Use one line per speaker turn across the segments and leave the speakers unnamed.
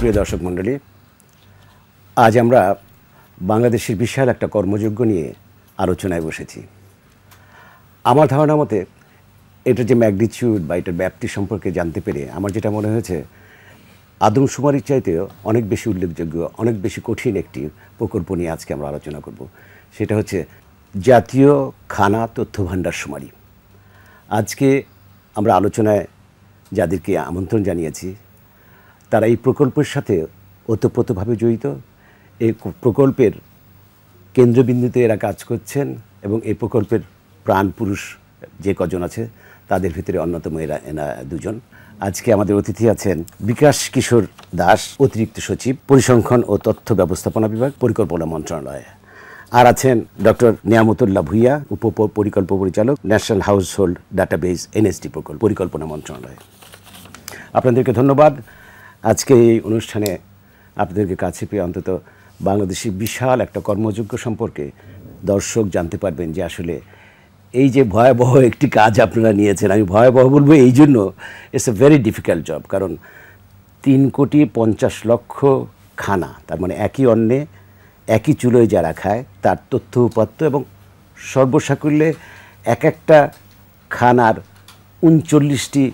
সুপ্রিয় দর্শক মণ্ডলী, আজ আমরা বাংলাদেশের বিশাল একটা কর্মযজ্ঞ নিয়ে আলোচনায় বসেছি। আমার ধারণা মতে এটা যে ম্যাগনিচিউড বা এটার ব্যাপ্তি সম্পর্কে জানতে পেরে আমার যেটা মনে হয়েছে, আদমশুমারির চাইতেও অনেক বেশি উল্লেখযোগ্য, অনেক বেশি কঠিন একটি প্রকল্প নিয়ে আজকে আমরা আলোচনা করব। সেটা হচ্ছে জাতীয় খানা তথ্য ভাণ্ডার শুমারি। আজকে আমরা আলোচনায় যাদেরকে আমন্ত্রণ জানিয়েছি তারা এই প্রকল্পের সাথে ওতপ্রোতভাবে জড়িত। এই প্রকল্পের কেন্দ্রবিন্দুতে এরা কাজ করছেন এবং এই প্রকল্পের প্রাণ পুরুষ যে কজন আছে, তাদের ভিতরে অন্যতম এরা, এনা দুজন। আজকে আমাদের অতিথি আছেন বিকাশ কিশোর দাস, অতিরিক্ত সচিব, পরিসংখ্যান ও তথ্য ব্যবস্থাপনা বিভাগ, পরিকল্পনা মন্ত্রণালয়। আর আছেন ডক্টর নিয়ামতুল্লাহ ভুইয়া, উপ পরিকল্প পরিচালক, national household database NSD প্রকল্প, পরিকল্পনা মন্ত্রণালয়। আপনাদেরকে ধন্যবাদ। আজকে এই অনুষ্ঠানে আপনাদেরকে কাছে পেয়ে অন্তত বাংলাদেশের বিশাল একটা কর্মযোগ্য সম্পর্কে দর্শক জানতে পারবেন যে আসলে এই যে ভয়াবহ একটি কাজ আপনারা নিয়েছেন, আমি ভয়াবহ বলব এই জন্য it's a very difficult job কারণ তিন কোটি পঞ্চাশ লক্ষ খানা, তার মানে একই অন্নে, একই চুলোয় যারা খায়, তার তথ্য উপাত্ত এবং সর্বসাকুল্যে এক একটা খানার উনচল্লিশটি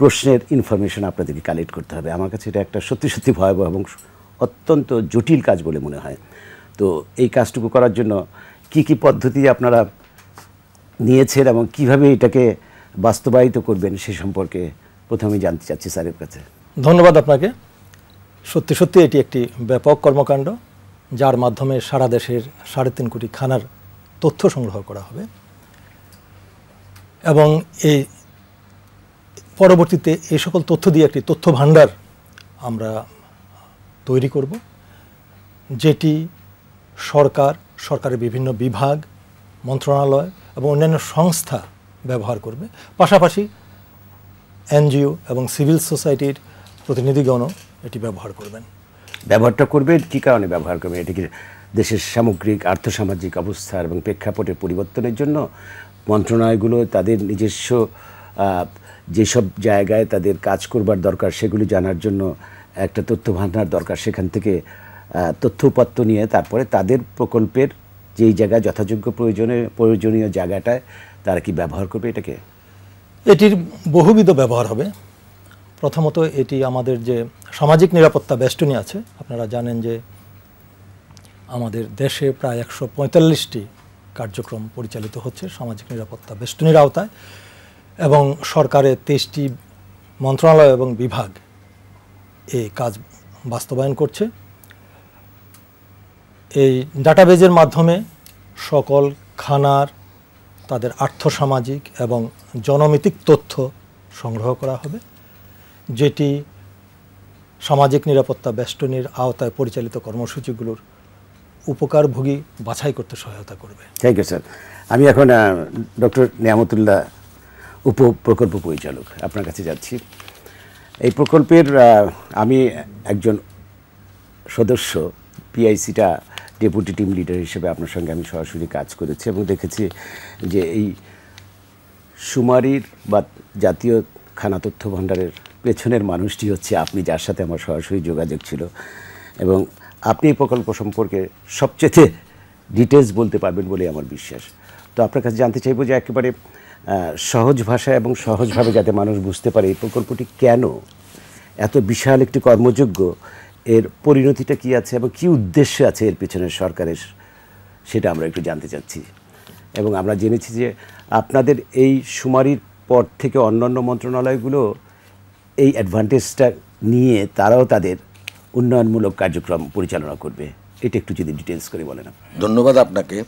প্রশ্নের ইনফরমেশন আপনাদেরকে কালেক্ট করতে হবে। আমার কাছে এটা একটা সত্যি সত্যি ভয়াবহ এবং অত্যন্ত জটিল কাজ বলে মনে হয়। তো এই কাজটুকু করার জন্য কি কি পদ্ধতি আপনারা নিয়েছেন এবং কীভাবে এটাকে বাস্তবায়িত করবেন সে সম্পর্কে প্রথমে জানতে চাচ্ছি স্যারের কাছে।
ধন্যবাদ আপনাকে। সত্যি সত্যি এটি একটি ব্যাপক কর্মকাণ্ড, যার মাধ্যমে সারা দেশের সাড়ে তিন কোটি খানার তথ্য সংগ্রহ করা হবে। এবং এই পরবর্তীতে এই সকল তথ্য দিয়ে একটি তথ্য ভাণ্ডার আমরা তৈরি করব, যেটি সরকার, সরকারের বিভিন্ন বিভাগ, মন্ত্রণালয় এবং অন্যান্য সংস্থা ব্যবহার করবে। পাশাপাশি এনজিও এবং সিভিল সোসাইটির প্রতিনিধিগণও এটি ব্যবহার করবেন।
ব্যবহারটা করবে? কী কারণে ব্যবহার করবেন এটা দেশের সামগ্রিক, আর্থসামাজিক অবস্থা এবং প্রেক্ষাপটের পরিবর্তনের জন্য মন্ত্রণালয়গুলো তাদের নিজস্ব যেসব জায়গায় তাদের কাজ করবার দরকার, সেগুলি জানার জন্য একটা তথ্য ভাণ্ডার দরকার। সেখান থেকে তথ্য উপাত্ত নিয়ে তারপরে তাদের প্রকল্পের যেই জায়গায় যথাযোগ্য প্রয়োজনে, প্রয়োজনীয় জায়গাটায় তারা কি ব্যবহার করবে এটাকে?
এটির বহুবিধ ব্যবহার হবে। প্রথমত এটি আমাদের যে সামাজিক নিরাপত্তা বেষ্টনী আছে, আপনারা জানেন যে আমাদের দেশে প্রায় একশো পঁয়তাল্লিশটি কার্যক্রম পরিচালিত হচ্ছে সামাজিক নিরাপত্তা বেষ্টনীর আওতায়। এবং সরকারের তেইশটি মন্ত্রণালয় এবং বিভাগ এই কাজ বাস্তবায়ন করছে। এই ডাটাবেজের মাধ্যমে সকল খানার, তাদের আর্থসামাজিক এবং জনমিতিক তথ্য সংগ্রহ করা হবে, যেটি সামাজিক নিরাপত্তা বেষ্টনীর আওতায় পরিচালিত কর্মসূচিগুলোর উপকারভোগী বাছাই করতে সহায়তা করবে।
থ্যাংক ইউ স্যার আমি এখন ডক্টর নিয়ামতুল্লাহ উপ প্রকল্প পরিচালক, আপনার কাছে যাচ্ছি। এই প্রকল্পের আমি একজন সদস্য পিআইসিটা ডেপুটি টিম লিডার হিসেবে আপনার সঙ্গে আমি সরাসরি কাজ করেছি এবং দেখেছি যে এই সুমারির বা জাতীয় খানা তথ্য ভাণ্ডারের পেছনের মানুষটি হচ্ছে আপনি, যার সাথে আমার সরাসরি যোগাযোগ ছিল। এবং আপনি এই প্রকল্প সম্পর্কে সবচেয়ে ডিটেলস বলতে পারবেন বলে আমার বিশ্বাস। তো আপনার কাছে জানতে চাইব যে একেবারে সহজ ভাষায় এবং সহজভাবে যাতে মানুষ বুঝতে পারে এই প্রকল্পটি কেন? এত বিশাল একটি কর্মযোগ্য এর পরিণতিটা কি আছে এবং কি উদ্দেশ্য আছে এর পেছনে সরকারের সেটা আমরা একটু জানতে চাচ্ছি। এবং আমরা জেনেছি যে আপনাদের এই সুমারির পর থেকে অন্যান্য মন্ত্রণালয়গুলো এই অ্যাডভান্টেজটা নিয়ে তারাও তাদের উন্নয়নমূলক কার্যক্রম পরিচালনা করবে। এটা একটু যদি ডিটেলস করে বলেন।
ধন্যবাদ আপনাকে।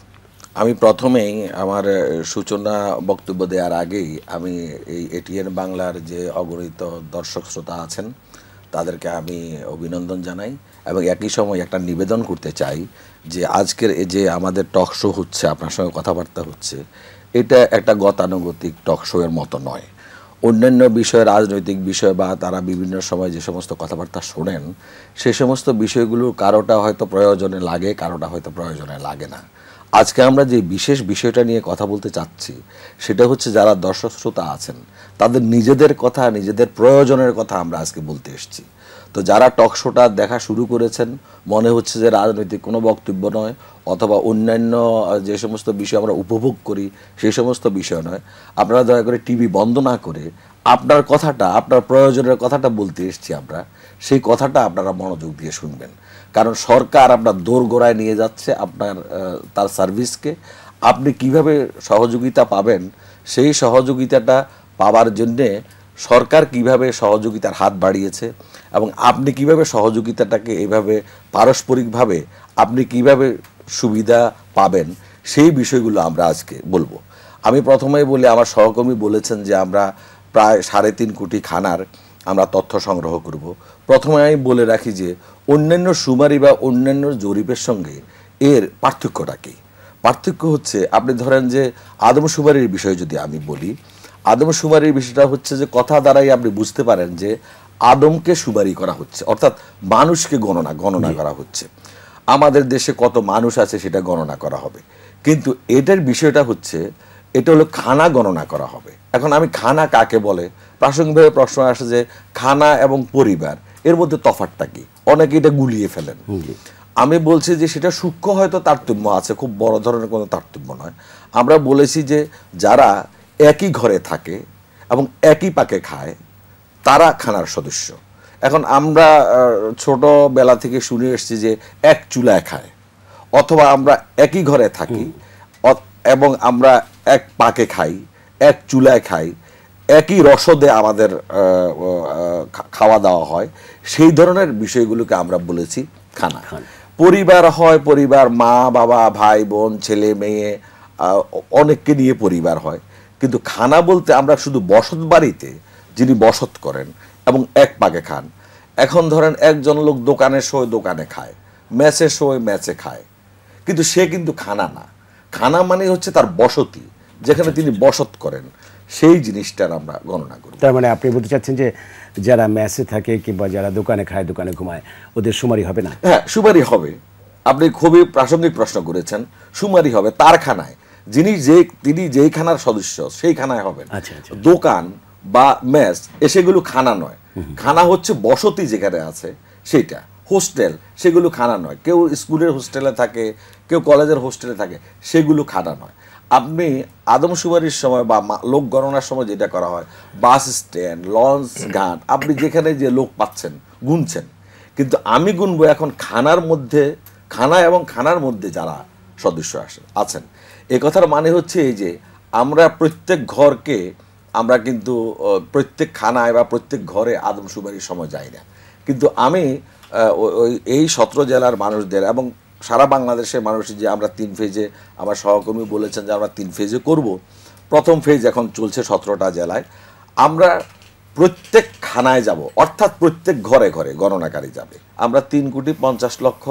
আমি প্রথমেই আমার সূচনা বক্তব্য দেওয়ার আগেই আমি এই এটিএন বাংলার যে অগণিত দর্শক শ্রোতা আছেন, তাদেরকে আমি অভিনন্দন জানাই এবং একই সময় একটা নিবেদন করতে চাই যে আজকের এই যে আমাদের টক শো হচ্ছে, আপনার সঙ্গে কথাবার্তা হচ্ছে, এটা একটা গতানুগতিক টক শো এর মতো নয়। অন্যান্য বিষয়, রাজনৈতিক বিষয় বা তারা বিভিন্ন সময় যে সমস্ত কথাবার্তা শোনেন, সে সমস্ত বিষয়গুলো কারোটা হয়তো প্রয়োজনে লাগে, কারোটা হয়তো প্রয়োজনে লাগে না। আজকে আমরা যে বিশেষ বিষয়টা নিয়ে কথা বলতে চাচ্ছি, সেটা হচ্ছে যারা দর্শক শ্রোতা আছেন, তাদের নিজেদের কথা, নিজেদের প্রয়োজনের কথা আমরা আজকে বলতে এসেছি। তো যারা টক শোটা দেখা শুরু করেছেন, মনে হচ্ছে যে রাজনৈতিক কোনো বক্তব্য নয়, অথবা অন্যান্য যে সমস্ত বিষয় আমরা উপভোগ করি, সেই সমস্ত বিষয় নয়, আপনারা দয়া করে টিভি বন্ধ না করে আপনার কথাটা, আপনার প্রয়োজনের কথাটা বলতে এসেছি আমরা, সেই কথাটা আপনারা মনোযোগ দিয়ে শুনবেন। কারণ সরকার আপনার দোরগোড়ায় নিয়ে যাচ্ছে আপনার তার সার্ভিসকে। আপনি কীভাবে সহযোগিতা পাবেন, সেই সহযোগিতাটা পাওয়ার জন্যে সরকার কীভাবে সহযোগিতার হাত বাড়িয়েছে এবং আপনি কীভাবে সহযোগিতাটাকে এইভাবে পারস্পরিকভাবে আপনি কীভাবে সুবিধা পাবেন, সেই বিষয়গুলো আমরা আজকে বলব। আমি প্রথমেই বলি, আমার সহকর্মী বলেছেন যে আমরা প্রায় সাড়ে তিন কোটি খানার আমরা তথ্য সংগ্রহ করব। প্রথমে আমি বলে রাখি যে অন্যান্য সুমারি বা অন্যান্য জরিপের সঙ্গে এর পার্থক্যটা কী? পার্থক্য হচ্ছে আপনি ধরেন যে আদমশুমারির বিষয়ে যদি আমি বলি আদমশুমারির বিষয়টা হচ্ছে যে কথা দ্বারাই আপনি বুঝতে পারেন যে আদমকে সুমারি করা হচ্ছে অর্থাৎ মানুষকে গণনা গণনা করা হচ্ছে। আমাদের দেশে কত মানুষ আছে সেটা গণনা করা হবে। কিন্তু এটার বিষয়টা হচ্ছে এটা হলো খানা গণনা করা হবে। এখন আমি খানা কাকে বলে? প্রাসঙ্গিকভাবে প্রশ্ন আসে যে খানা এবং পরিবার এর মধ্যে তফাৎটা কি? অনেকে এটা গুলিয়ে ফেলেন। আমি বলছি যে সেটা সূক্ষ্ম হয়তো তারতম্য আছে খুব বড় ধরনের কোনো তারতম্য নয়। আমরা বলেছি যে যারা একই ঘরে থাকে এবং একই পাকে খায় তারা খানার সদস্য। এখন আমরা ছোটবেলা থেকে শুনে এসেছি যে এক চুলায় খায় অথবা আমরা একই ঘরে থাকি এবং আমরা এক পাকে খাই এক চুলায় খাই একই রসদে আমাদের খাওয়া দাওয়া হয় সেই ধরনের বিষয়গুলোকে আমরা বলেছি খানা। পরিবার হয় পরিবার মা বাবা ভাই বোন ছেলে মেয়ে অনেককে নিয়ে পরিবার হয়। কিন্তু খানা বলতে আমরা শুধু বসত বাড়িতে যিনি বসত করেন এবং এক পাকে খান। এখন ধরেন একজন লোক দোকানে সময় দোকানে খায়। ম্যাচের সময় ম্যাচে খায়। কিন্তু সে কিন্তু খানা না। খানা মানে হচ্ছে তার বসতি যেখানে তিনি বসত করেন। সেই জিনিসটার আমরা গণনা করি
তার মানে আপনি বলতে চাচ্ছেন যে যারা ম্যাচে থাকে কিংবা যারা দোকানে খায় দোকানে ঘুমায় ওদের সুমারি হবে না?
হ্যাঁ সুমারি হবে। আপনি খুবই প্রাসঙ্গিক প্রশ্ন করেছেন। সুমারি হবে তার খানায়। যিনি যে তিনি যেই খানার সদস্য সেই খানায় হবেন
আচ্ছা, আচ্ছা।
দোকান বা মেস এ সেগুলো খানা নয়। খানা হচ্ছে বসতি যেখানে আছে সেটা হোস্টেল সেগুলো খানা নয়। কেউ স্কুলের হোস্টেলে থাকে কেউ কলেজের হোস্টেলে থাকে সেগুলো খানা নয়। আপনি আদমশুমারির সময় বা লোক গণনার সময় যেটা করা হয় বাস স্ট্যান্ড লঞ্চ ঘাট আপনি যেখানে যে লোক পাচ্ছেন গুনছেন। কিন্তু আমি গুনবো এখন খানার মধ্যে খানা এবং খানার মধ্যে যারা সদস্য আসে আছেন। এ কথার মানে হচ্ছে এই যে আমরা প্রত্যেক ঘরকে আমরা কিন্তু প্রত্যেক খানায় বা প্রত্যেক ঘরে আদমশুমারির সময় যাই না। কিন্তু আমি ওই- এই সতেরো জেলার মানুষদের এবং সারা বাংলাদেশের মানুষ যে আমরা তিন ফেজে আমার সহকর্মী বলেছেন যে আমরা তিন ফেজে করব। প্রথম ফেজ এখন চলছে সতেরোটা জেলায়। আমরা প্রত্যেক খানায় যাব অর্থাৎ প্রত্যেক ঘরে ঘরে গণনাকারী যাবে। আমরা তিন কোটি পঞ্চাশ লক্ষ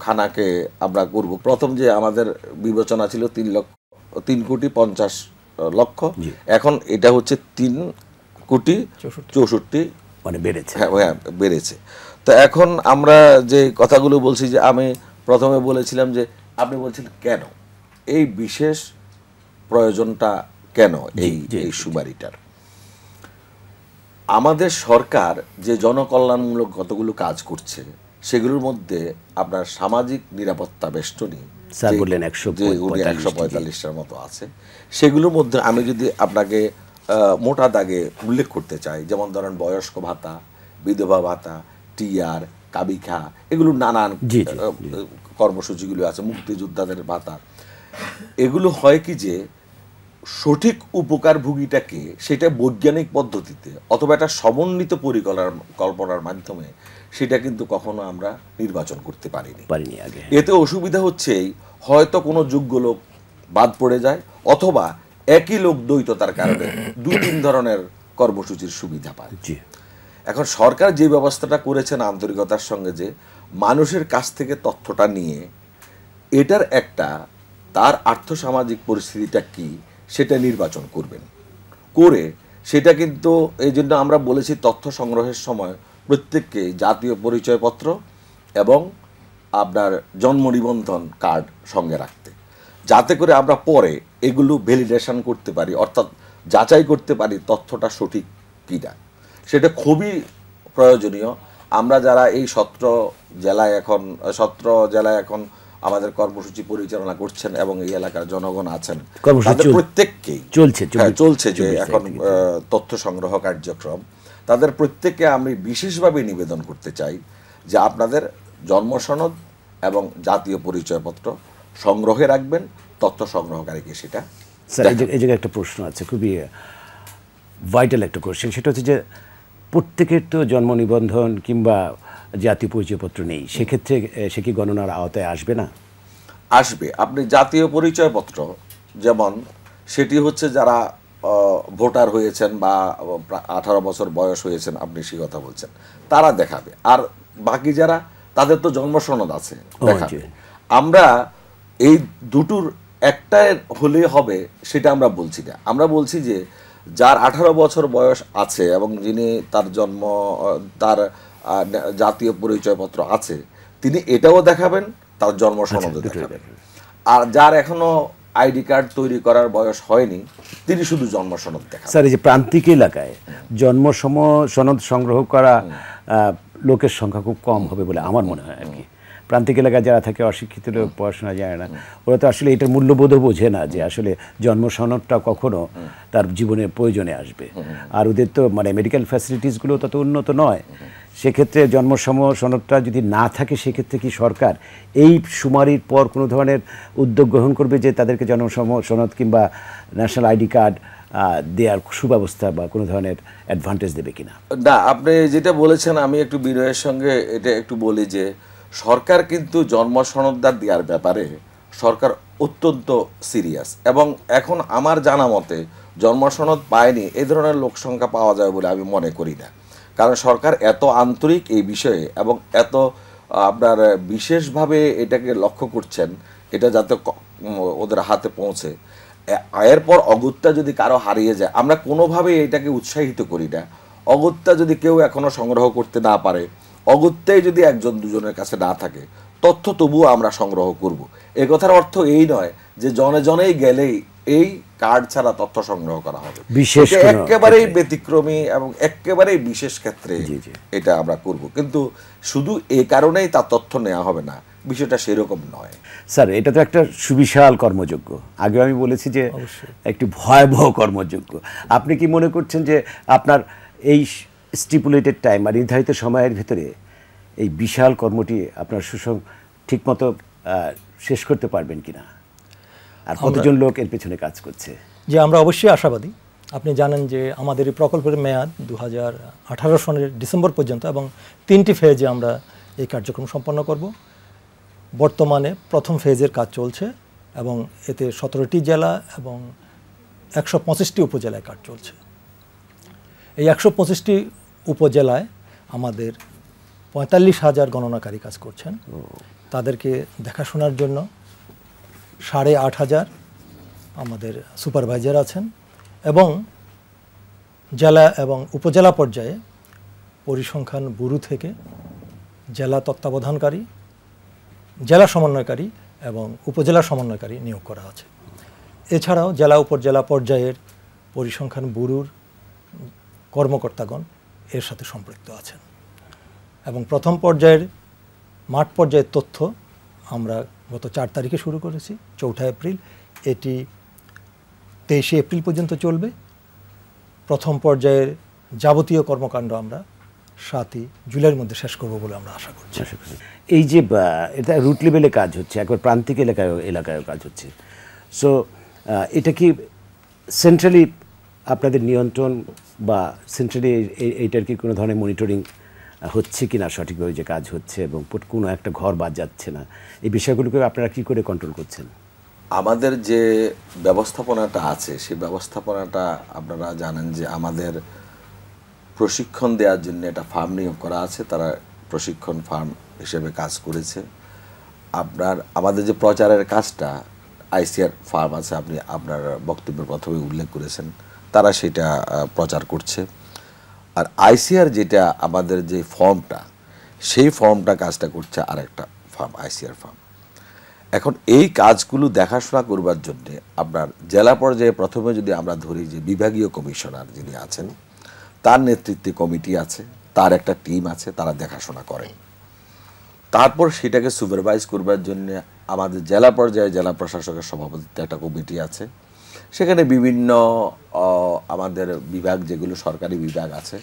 খানাকে আমরা করব। প্রথম যে আমাদের বিবেচনা ছিল তিন লক্ষ তিন কোটি পঞ্চাশ লক্ষ। এখন এটা হচ্ছে তিন কোটি চৌষট্টি।
মানে বেড়েছে।
হ্যাঁ হ্যাঁ বেড়েছে। তো এখন আমরা যে কথাগুলো বলছি যে আমি প্রথমে বলেছিলাম যে আপনি বলছেন কেন? এই বিশেষ প্রয়োজনটা কেন এই এই সুবারিটার আমাদের সরকার যে জনকল্যাণমূলক কতগুলো কাজ করছে সেগুলোর মধ্যে আপনার সামাজিক নিরাপত্তা বেষ্টনী
স্যার বললেন 145
যে একশো পঁয়তাল্লিশটার মতো আছে সেগুলোর মধ্যে আমি যদি আপনাকে মোটা দাগে উল্লেখ করতে চাই যেমন ধরেন বয়স্ক ভাতা বিধবা ভাতা টিআর কাবিখা এগুলো নানান কর্মসূচিগুলো আছে মুক্তিযোদ্ধাদের ভাতা। এগুলো হয় কি যে সঠিক উপকারভোগীটাকে সেটা বৈজ্ঞানিক পদ্ধতিতে অথবা একটা সমন্বিত পরিকল্পনার কল্পনার মাধ্যমে সেটা কিন্তু কখনো আমরা নির্বাচন করতে পারিনি।
পারিনি আগে
এতে অসুবিধা হচ্ছে হয়তো কোনো যোগ্য লোক বাদ পড়ে যায় অথবা একই লোক দ্বৈততার কারণে দুই তিন ধরনের কর্মসূচির সুবিধা পায়। এখন সরকার যে ব্যবস্থাটা করেছেন আন্তরিকতার সঙ্গে যে মানুষের কাছ থেকে তথ্যটা নিয়ে, এটার একটা তার আর্থসামাজিক পরিস্থিতিটা কি সেটা নির্বাচন করবেন। করে সেটা কিন্তু এই জন্য আমরা বলেছি তথ্য সংগ্রহের সময় প্রত্যেককে জাতীয় পরিচয়পত্র এবং আপনার জন্ম নিবন্ধন কার্ড সঙ্গে রাখতে। যাতে করে আমরা পরে এগুলো ভ্যালিডেশন করতে পারি, অর্থাৎ যাচাই করতে পারি তথ্যটা সঠিক কিনা। সেটা খুবই প্রয়োজনীয়। আমরা যারা এই সত্র জেলায় এখন সত্র জেলায় এখন আমাদের কর্মসূচি পরিচালনা করছেন এবং এই এলাকার জনগণ আছেন তাদের প্রত্যেককেই
চলছে,
হ্যাঁ, চলছে যে এখন তথ্য সংগ্রহ কার্যক্রম তাদের প্রত্যেককে আমি বিশেষভাবে নিবেদন করতে চাই যে আপনাদের জন্ম সনদ এবং জাতীয় পরিচয়পত্র সংগ্রহে রাখবেন তথ্য সংগ্রহকারীকে সেটা
স্যার এই এই জায়গায় একটা প্রশ্ন আছে খুবই ভাইটাল একটা কোশ্চেন সেটা হচ্ছে যে প্রত্যেকের তো জন্ম নিবন্ধন কিংবা জাতীয় পরিচয়পত্র নেই। সেক্ষেত্রে সে কি গণনার আওতায় আসবে না?
আসবে। আপনি জাতীয় পরিচয়পত্র যেমন সেটি হচ্ছে যারা ভোটার হয়েছেন বা আঠারো বছর বয়স হয়েছেন আপনি সে কথা বলছেন তারা দেখাবে। আর বাকি যারা তাদের তো জন্ম সনদ আছে দেখাবে। আমরা এই দুটোর একটা হলে হবে সেটা আমরা বলছি না। আমরা বলছি যে যার আঠারো বছর বয়স আছে এবং যিনি তার জন্ম তার জাতীয় পরিচয়পত্র আছে তিনি এটাও দেখাবেন তার জন্ম সনদও দেখাবেন। আর যার এখনও আইডি কার্ড তৈরি করার বয়স হয়নি তিনি শুধু জন্ম সনদ দেখাবেন।
স্যার এই যে প্রান্তিক এলাকায় জন্ম সম সনদ সংগ্রহ করা লোকের সংখ্যা খুব কম হবে বলে আমার মনে হয় আর কি। প্রান্তিক এলাকায় যারা থাকে অশিক্ষিত লোক পড়াশোনা জানে না। ওরা তো আসলে এটার মূল্যবোধও বোঝে না যে আসলে জন্ম সনদটা কখনো তার জীবনের প্রয়োজনে আসবে। আর ওদের তো মানে মেডিকেল ফ্যাসিলিটিসগুলো তত উন্নত নয়। সেক্ষেত্রে জন্ম সম সনদটা যদি না থাকে সেক্ষেত্রে কি সরকার এই শুমারির পর কোনো ধরনের উদ্যোগ গ্রহণ করবে যে তাদেরকে জন্ম সম সনদ কিংবা ন্যাশনাল আইডি কার্ড দেওয়ার সুব্যবস্থা বা কোনো ধরনের অ্যাডভান্টেজ দেবে কিনা?
না আপনি যেটা বলেছেন আমি একটু বিনয়ের সঙ্গে এটা একটু বলি যে সরকার কিন্তু জন্ম সনদদার দেওয়ার ব্যাপারে সরকার অত্যন্ত সিরিয়াস। এবং এখন আমার জানা মতে জন্ম সনদ পায়নি এই ধরনের লোক সংখ্যা পাওয়া যাবে বলে আমি মনে করি না। কারণ সরকার এত আন্তরিক এই বিষয়ে এবং এত আপনার বিশেষভাবে এটাকে লক্ষ্য করছেন, এটা যাতে ওদের হাতে পৌঁছে। আয়ের পর অগত্যা যদি কারও হারিয়ে যায়, আমরা কোনোভাবে এটাকে উৎসাহিত করি না। অগত্যা যদি কেউ এখনও সংগ্রহ করতে না পারে অগত্যাই যদি একজন দুজনের কাছে না থাকে তথ্য তবুও আমরা সংগ্রহ করব। এ কথার অর্থ এই নয় যে জনে জনেই গেলেই এই কার্ড ছাড়া তথ্য সংগ্রহ করা হবে।
বিশেষ
একেবারেই ব্যতিক্রমী এবং একেবারেই বিশেষ ক্ষেত্রে। এটা আমরা করব। কিন্তু শুধু এ কারণেই তার তথ্য নেওয়া হবে না বিষয়টা সেরকম নয়।
স্যার এটা তো একটা সুবিশাল কর্মযোগ্য আগে আমি বলেছি যে একটি ভয়াবহ কর্মযোগ্য আপনি কি মনে করছেন যে আপনার এই স্টিপুলেটেড টাইম আর নির্ধারিত সময়ের ভিতরে এই বিশাল কর্মটি আপনার সুষম ঠিকমতো শেষ করতে পারবেন কিনা? আর কতজন লোক এর পেছনে কাজ করছে?
যে আমরা অবশ্যই আশাবাদী। আপনি জানেন যে আমাদের এই প্রকল্পের মেয়াদ দু হাজার আঠারো সনের ডিসেম্বর পর্যন্ত এবং তিনটি ফেজে আমরা এই কার্যক্রম সম্পন্ন করব। বর্তমানে প্রথম ফেজের কাজ চলছে এবং এতে সতেরোটি জেলা এবং একশো পঁচিশটি উপজেলায় কাজ চলছে। এই একশো পঁচিশটি উপজেলায় আমাদের পঁয়তাল্লিশ হাজার গণনাকারী কাজ করছেন। তাদেরকে দেখাশোনার জন্য সাড়ে আট হাজার আমাদের সুপারভাইজার আছেন এবং জেলা এবং উপজেলা পর্যায়ে পরিসংখ্যান ব্যুরো থেকে জেলা তত্ত্বাবধানকারী জেলা সমন্বয়কারী এবং উপজেলা সমন্বয়কারী নিয়োগ করা আছে। এছাড়াও জেলা উপজেলা পর্যায়ের পরিসংখ্যান ব্যুরোর কর্মকর্তাগণ এর সাথে সম্পৃক্ত আছেন। এবং প্রথম পর্যায়ের মাঠ পর্যায়ের তথ্য আমরা গত চার তারিখে শুরু করেছি, চৌঠা এপ্রিল। এটি তেইশে এপ্রিল পর্যন্ত চলবে। প্রথম পর্যায়ের যাবতীয় কর্মকাণ্ড আমরা সাতই জুলাইয়ের মধ্যে শেষ করব বলে আমরা আশা করছি।
এই যে এটা রুট লেভেলে কাজ হচ্ছে, একবার প্রান্তিক এলাকায় এলাকায়ও কাজ হচ্ছে। সো এটা কি সেন্ট্রালি আপনাদের নিয়ন্ত্রণ বা সেন্ট্রালি এইটার কি কোনো ধরনের মনিটরিং হচ্ছে কি না সঠিকভাবে যে কাজ হচ্ছে এবং কোনো একটা ঘর বাদ যাচ্ছে না। এই বিষয়গুলোকে আপনারা কি করে কন্ট্রোল করছেন?
আমাদের যে ব্যবস্থাপনাটা আছে, সেই ব্যবস্থাপনাটা আপনারা জানেন যে আমাদের প্রশিক্ষণ দেওয়ার জন্য এটা ফার্ম নিয়োগ করা আছে। তারা প্রশিক্ষণ ফার্ম হিসেবে কাজ করেছে। আপনার, আমাদের যে প্রচারের কাজটা, আইসিআর ফার্ম আছে, আপনি, আপনার বক্তব্যের প্রথমে উল্লেখ করেছেন। তারা সেটা প্রচার করছে। আর আইসিআর যেটা আমাদের যে ফর্মটা, সেই ফর্মটা কাজটা করছে আরেকটা ফার্ম আইসিআর ফার্ম। এখন এই কাজগুলো দেখাশোনা করবার জন্য আপনার জেলা পর্যায়ে প্রথমে যদি আমরা ধরি যে বিভাগীয় কমিশনার যিনি আছেন, তার নেতৃত্বে কমিটি আছে, তার একটা টিম আছে, তারা দেখাশোনা করেন তারপর সেটাকে সুপারভাইজ করবার জন্য আমাদের জেলা পর্যায়ে জেলা প্রশাসকের সভাপতিত্বে একটা কমিটি আছে। সেখানে বিভিন্ন আমাদের বিভাগ, যেগুলো সরকারি বিভাগ আছে,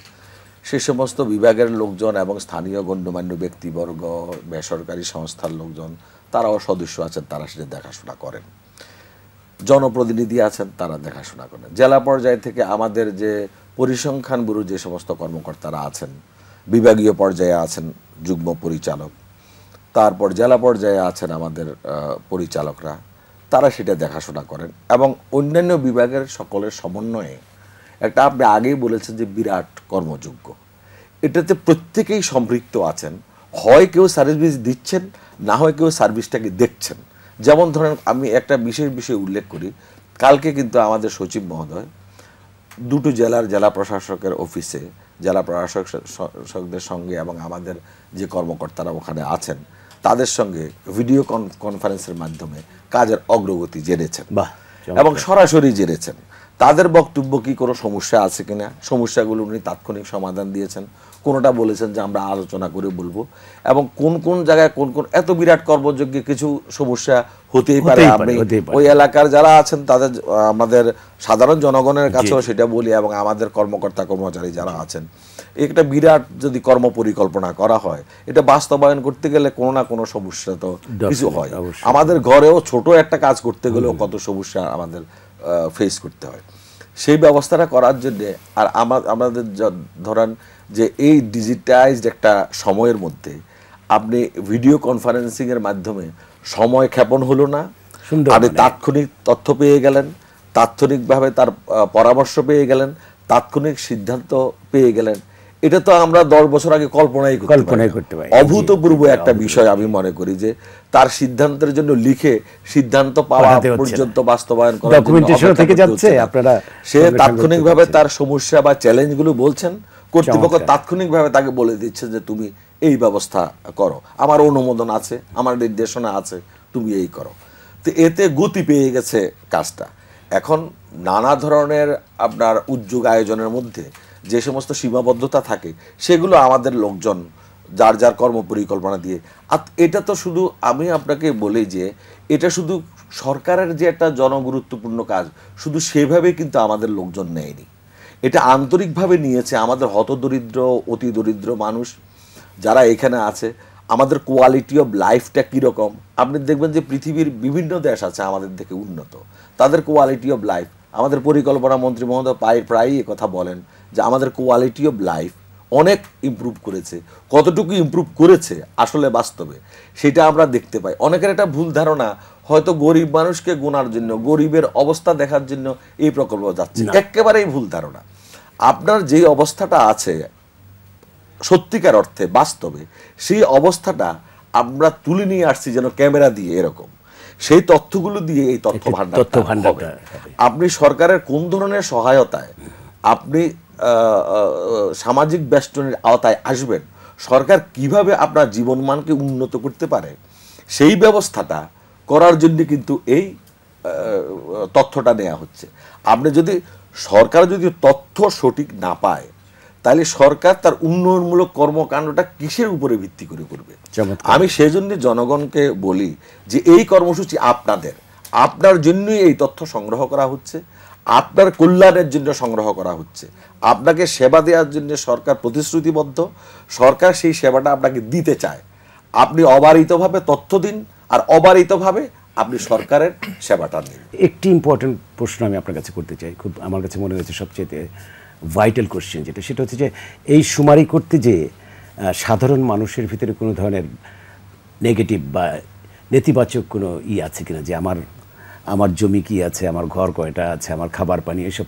সে সমস্ত বিভাগের লোকজন এবং স্থানীয় গণ্যমান্য ব্যক্তিবর্গ, বেসরকারি সংস্থার লোকজন, তারাও সদস্য আছেন, তারা সেটা দেখাশোনা করেন। জনপ্রতিনিধি আছেন, তারা দেখাশোনা করেন। জেলা পর্যায় থেকে আমাদের যে পরিসংখ্যান ব্যুরো, যে সমস্ত কর্মকর্তারা আছেন, বিভাগীয় পর্যায়ে আছেন যুগ্ম পরিচালক, তারপর জেলা পর্যায়ে আছেন আমাদের পরিচালকরা তারা সেটা দেখাশোনা করেন এবং অন্যান্য বিভাগের সকলের সমন্বয়ে একটা আপনি আগেই বলেছেন যে বিরাট কর্মযোগ্য। এটাতে প্রত্যেকেই সম্পৃক্ত আছেন। হয় কেউ সার্ভিস দিচ্ছেন, না হয় কেউ সার্ভিসটাকে দেখছেন। যেমন ধরেন আমি একটা বিশেষ বিষয় উল্লেখ করি। কালকে কিন্তু আমাদের সচিব মহোদয় দুটো জেলার জেলা প্রশাসকের অফিসে জেলা প্রশাসক প্রশাসকদের সঙ্গে এবং আমাদের যে কর্মকর্তারা ওখানে আছেন তাদের সঙ্গে ভিডিও কন- কনফারেন্সের মাধ্যমে কাজের অগ্রগতি জেনেছেন। এবং সরাসরি জেনেছেন। তাদের বক্তব্য কি কোনো সমস্যা আছে কিনা? সমস্যাগুলো উনি তাৎক্ষণিক সমাধান দিয়েছেন। কোনোটা বলেছেন যে আমরা আলোচনা করে বলব। এবং কোন কোন জায়গায় কোন কোন এত বিরাট কর্মযোগ্য কিছু সমস্যা হতেই পারে আমি ওই এলাকার যারা আছেন তাদের আমাদের সাধারণ জনগণের কাছেও সেটা বলি এবং আমাদের কর্মকর্তা কর্মচারী যারা আছেন। একটা বিরাট যদি কর্ম পরিকল্পনা করা হয় এটা বাস্তবায়ন করতে গেলে কোনো না কোনো সমস্যা তো কিছু হয়। আমাদের ঘরেও ছোট একটা কাজ করতে গেলেও কত সমস্যা আমাদের ফেস করতে হয়। সেই ব্যবস্থাটা করার জন্যে আর আমা- আমাদের ধরেন যে এই ডিজিটাইজড একটা সময়ের মধ্যে আপনি ভিডিও কনফারেন্সিংয়ের মাধ্যমে সময় ক্ষেপণ হলো না আপনি
মানে।
তাৎক্ষণিক তথ্য পেয়ে গেলেন তাৎক্ষণিকভাবে তার পরামর্শ পেয়ে গেলেন তাৎক্ষণিক সিদ্ধান্ত পেয়ে গেলেন এটা তো আমরা দশ বছর আগে কল্পনাই
কল্পনাই করতে পারি।
অভূতপূর্ব একটা বিষয় আমি মনে করি যে তার সিদ্ধান্তের জন্য লিখে সিদ্ধান্ত পাওয়া। পর্যন্ত বাস্তবায়ন করার জন্য
থেকে যাচ্ছে, আপনারা
সে তাৎক্ষণিকভাবে তার সমস্যা বা চ্যালেঞ্জগুলো বলছেন কর্তৃপক্ষ। তাৎক্ষণিকভাবে তাকে বলে দিচ্ছে যে তুমি এই ব্যবস্থা করো। আমার অনুমোদন আছে আমার নির্দেশনা আছে তুমি এই করো। তো এতে গতি পেয়ে গেছে কাজটা। এখন নানা ধরনের আপনার উদ্যোগ আয়োজনের মধ্যে যে সমস্ত সীমাবদ্ধতা থাকে, সেগুলো আমাদের লোকজন যার যার কর্ম পরিকল্পনা দিয়ে। আর এটা তো শুধু আমি আপনাকে বলি যে, এটা শুধু সরকারের যে একটা জনগুরুত্বপূর্ণ কাজ, শুধু সেভাবে কিন্তু আমাদের লোকজন নেয়নি। এটা আন্তরিকভাবে নিয়েছে আমাদের হতদরিদ্র অতি দরিদ্র মানুষ যারা এখানে আছে। আমাদের কোয়ালিটি অফ লাইফটা কীরকম? আপনি দেখবেন যে পৃথিবীর বিভিন্ন দেশ আছে আমাদের থেকে উন্নত। তাদের কোয়ালিটি অফ লাইফ আমাদের পরিকল্পনা মন্ত্রী মহোদয় প্রায় প্রায়ই কথা বলেন যে আমাদের কোয়ালিটি অফ লাইফ অনেক ইমপ্রুভ করেছে। কতটুকু ইমপ্রুভ করেছে আসলে বাস্তবে সেটা আমরা দেখতে পাই। অনেকের একটা ভুল ধারণা হয়তো গরিব মানুষকে গোনার জন্য গরিবের অবস্থা দেখার জন্য এই প্রকল্প যাচ্ছে। একেবারেই ভুল ধারণা। আপনার যে অবস্থাটা আছে সত্যিকার অর্থে বাস্তবে সেই অবস্থাটা আমরা তুলে নিয়ে আসছি যেন ক্যামেরা দিয়ে এরকম। সেই তথ্যগুলো দিয়ে এই তথ্য ভান্ডার
তথ্য ভান্ডারটা হবে।
আপনি সরকারের কোন ধরনের সহায়তায় আপনি সামাজিক বেষ্টনের আওতায় আসবেন সরকার কীভাবে আপনার জীবনমানকে উন্নত করতে পারে সেই ব্যবস্থাটা করার জন্য কিন্তু এই তথ্যটা নেওয়া হচ্ছে আপনি যদি সরকার যদি তথ্য সঠিক না পায় তাহলে সরকার তার উন্নয়নমূলক কর্মকাণ্ডটা কিসের উপরে ভিত্তি করে করবে। আমি সেজন্য জনগণকে বলি যে এই কর্মসূচি আপনাদের। আপনার জন্যই এই তথ্য সংগ্রহ করা হচ্ছে আপনার কল্যাণের জন্য সংগ্রহ করা হচ্ছে। আপনাকে সেবা দেওয়ার জন্য সরকার প্রতিশ্রুতিবদ্ধ সরকার সেই সেবাটা আপনাকে দিতে চায়। আপনি অবারিতভাবে তথ্য দিন আর অবারিতভাবে আপনি সরকারের সেবাটা নিন।
একটি ইম্পর্টেন্ট প্রশ্ন আমি আপনার কাছে করতে চাই। খুব আমার কাছে মনে হয়েছে সবচেয়ে ভাইটাল কোশ্চেন যেটা সেটা হচ্ছে যে এই সুমারি করতে যে সাধারণ মানুষের ভিতরে কোনো ধরনের নেগেটিভ বা নেতিবাচক কোনো ই আছে কিনা? যে আমার আমার জমি কি আছে আমার ঘর কয়টা আছে আমার খাবার পানি এসব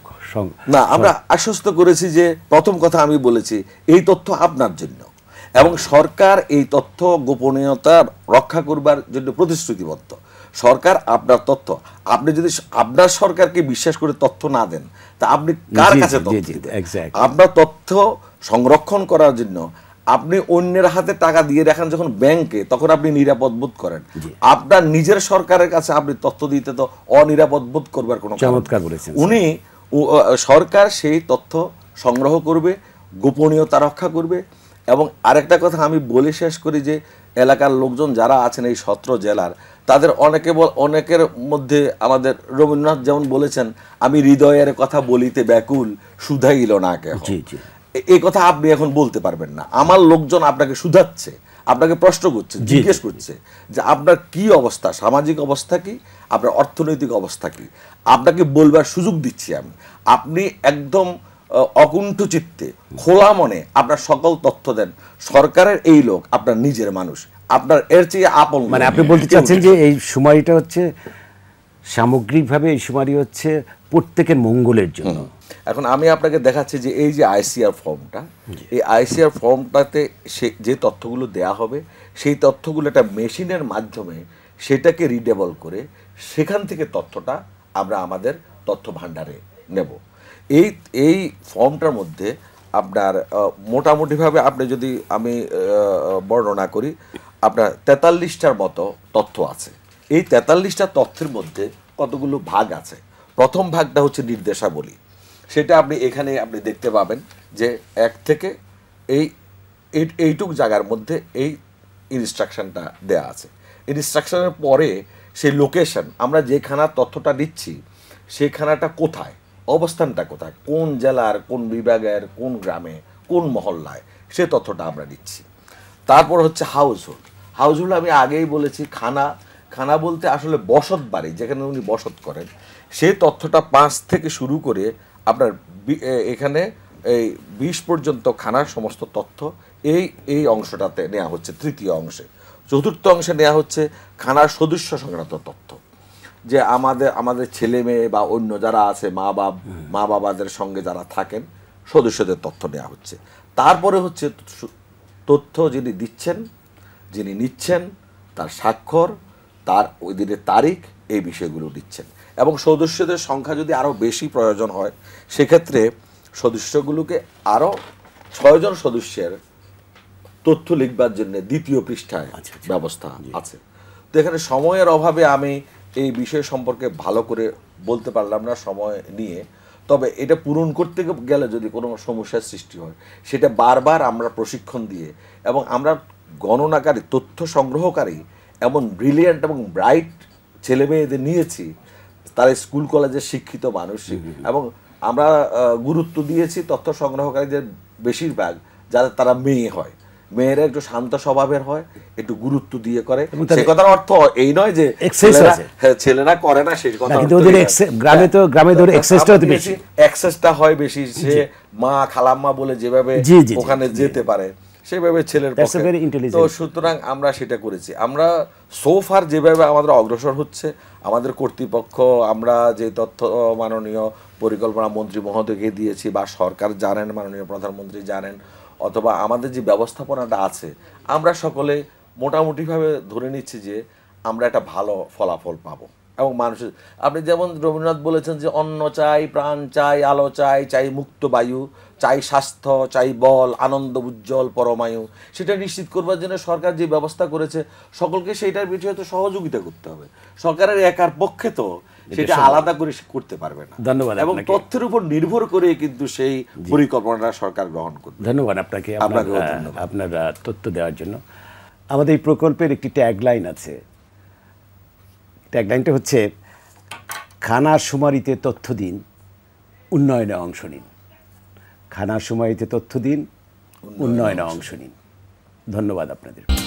না আমরা আশ্বস্ত করেছি যে প্রথম কথা আমি বলেছি এই তথ্য আপনার জন্য। এবং সরকার এই তথ্য গোপনীয়তা রক্ষা করবার জন্য প্রতিশ্রুতিবদ্ধ। সরকার আপনার তথ্য। আপনি যদি আপনার সরকারকে বিশ্বাস করে তথ্য না দেন তা আপনি কার কাছে. আপনার তথ্য সংরক্ষণ করার জন্য আপনি অন্যের হাতে টাকা দিয়ে রাখেন যখন ব্যাংকে তখন আপনি নিরাপদ বোধ করেন। আপনার নিজের সরকারের কাছে আপনি তথ্য দিতে তো অনিরাপদ বোধ করবার কোনো
চমৎকার বলেছেন,
উনি সরকার সেই তথ্য সংগ্রহ করবে গোপনীয়তা রক্ষা করবে এবং আরেকটা কথা আমি বলে শেষ করি যে এলাকার লোকজন যারা আছেন এই সত্র জেলার তাদের অনেকে বল- অনেকের মধ্যে আমাদের রবীন্দ্রনাথ যেমন বলেছেন আমি হৃদয়ের কথা বলিতে ব্যাকুল শুধাইল না কেহ।
জি।
এই কথা আপনি এখন বলতে পারবেন না। আমার লোকজন আপনাকে শুধাচ্ছে আপনাকে প্রশ্ন করছে জিজ্ঞেস করছে যে আপনার কি অবস্থা সামাজিক অবস্থা কি আপনার অর্থনৈতিক অবস্থা কি? আপনাকে বলবার সুযোগ দিচ্ছি আমি। আপনি একদম অকুণ্ঠ চিত্তে খোলা মনে আপনার সকল তথ্য দেন। সরকারের এই লোক আপনার নিজের মানুষ। আপনার এর চেয়ে আপন
মানে আপনি বলতে চাচ্ছেন যে এই সময়টা হচ্ছে সামগ্রিকভাবে এই সময়ই হচ্ছে প্রত্যেকের মঙ্গলের জন্য।
এখন আমি আপনাকে দেখাচ্ছি যে এই যে আইসিআর ফর্মটা এই আইসিআর ফর্মটাতে সে যে তথ্যগুলো দেয়া হবে সেই তথ্যগুলো একটা মেশিনের মাধ্যমে সেটাকে রিডেবল করে সেখান থেকে তথ্যটা আমরা আমাদের তথ্য ভাণ্ডারে নেব। এই এই ফর্মটার মধ্যে আপনার মোটামুটিভাবে আপনি যদি আমি বর্ণনা করি আপনার তেতাল্লিশটার মতো তথ্য আছে। এই তেতাল্লিশটা তথ্যের মধ্যে কতগুলো ভাগ আছে? প্রথম ভাগটা হচ্ছে নির্দেশাবলী। সেটা আপনি এখানে আপনি দেখতে পাবেন যে এক থেকে এই, এই- এইটুক জায়গার মধ্যে এই ইনস্ট্রাকশনটা দেয়া আছে। ইনস্ট্রাকশনের পরে সেই লোকেশন আমরা যেখানা তথ্যটা দিচ্ছি সেখানাটা কোথায়? অবস্থানটা কোথায়? কোন জেলার, কোন বিভাগের, কোন গ্রামে, কোন মহল্লায় সে তথ্যটা আমরা দিচ্ছি তারপর হচ্ছে হাউস হোল্ড হাউস হোল্ড আমি আগেই বলেছি, খানা খানা বলতে আসলে বসত বাড়ি, যেখানে উনি বসত করেন। সেই তথ্যটা পাঁচ থেকে শুরু করে আপনার এখানে এই বিশ পর্যন্ত খানার সমস্ত তথ্য এই এই অংশটাতে নেওয়া হচ্ছে, তৃতীয় অংশে। চতুর্থ অংশে নেওয়া হচ্ছে খানার সদস্য সংক্রান্ত তথ্য। যে আমাদের আমাদের ছেলে মেয়ে বা অন্য যারা আছে, মা বাপ, মা বাবাদের সঙ্গে যারা থাকেন, সদস্যদের তথ্য নেওয়া হচ্ছে। তারপরে হচ্ছে তথ্য যিনি দিচ্ছেন যিনি নিচ্ছেন তার স্বাক্ষর তার ওই দিনের তারিখ এই বিষয়গুলো নিচ্ছেন। এবং সদস্যদের সংখ্যা যদি আরও বেশি প্রয়োজন হয় সেক্ষেত্রে সদস্যগুলোকে আরও ছয়জন সদস্যের তথ্য লিখবার জন্য দ্বিতীয় পৃষ্ঠায় ব্যবস্থা আছে। তো এখানে সময়ের অভাবে আমি এই বিষয় সম্পর্কে ভালো করে বলতে পারলাম না সময় নিয়ে। তবে এটা পূরণ করতে গেলে যদি কোনো সমস্যার সৃষ্টি হয় সেটা বারবার আমরা প্রশিক্ষণ দিয়ে এবং আমরা গণনাকারী তথ্য সংগ্রহকারী এমন ব্রিলিয়ান্ট এবং ব্রাইট ছেলে মেয়েদের নিয়েছি। তারা স্কুল কলেজের শিক্ষিত মানুষ। এবং আমরা গুরুত্ব দিয়েছি তথ্য সংগ্রহকারীদের বেশিরভাগ যারা তারা মেয়ে হয়। মেয়েরা একটু শান্ত স্বভাবের হয় একটু গুরুত্ব দিয়ে করে। সে কথার অর্থ এই নয় যে ছেলেরা। হ্যাঁ, ছেলেরা করে না সেই কথা
কিন্তু ওদের গ্রামে তো- গ্রামে ধরো
হ্যাঁ,
তো
আমরা
বেশি।
excessটা হয় বেশি। সে মা খালাম্মা বলে যেভাবে ওখানে যেতে পারে। সেভাবে ছেলের. তো সুতরাং আমরা সেটা করেছি। আমরা সোফার যেভাবে আমাদের অগ্রসর হচ্ছে আমাদের কর্তৃপক্ষ আমরা যে তথ্য মাননীয় পরিকল্পনা মন্ত্রী মহোদয়কে দিয়েছি বা সরকার জানেন মাননীয় প্রধানমন্ত্রী জানেন অথবা আমাদের যে ব্যবস্থাপনাটা আছে আমরা সকলে মোটামুটিভাবে ধরে নিচ্ছি যে আমরা একটা ভালো ফলাফল পাবো। এবং মানুষের। আপনি যেমন রবীন্দ্রনাথ বলেছেন যে অন্ন চাই প্রাণ চাই আলো চাই চাই মুক্ত বায়ু চাই স্বাস্থ্য চাই বল আনন্দ উজ্জ্বল পরমায়ু। সেটা নিশ্চিত করবার জন্য সরকার যে ব্যবস্থা করেছে সকলকে সেইটার বিষয়ে তো সহযোগিতা করতে হবে। সরকারের একার পক্ষে তো সেটা আলাদা করে করতে পারবে না।
ধন্যবাদ
এবং তথ্যের উপর নির্ভর করে কিন্তু সেই পরিকল্পনাটা সরকার গ্রহণ করবে।
ধন্যবাদ আপনাকে। আপনার তথ্য দেওয়ার জন্য। আমাদের এই প্রকল্পের একটি ট্যাগলাইন আছে। ট্যাগলাইনটা হচ্ছে খানার সুমারিতে তথ্য দিন উন্নয়নে অংশ নিন। খানার সুমারিতে তথ্য দিন উন্নয়নে অংশ নিন। ধন্যবাদ আপনাদের।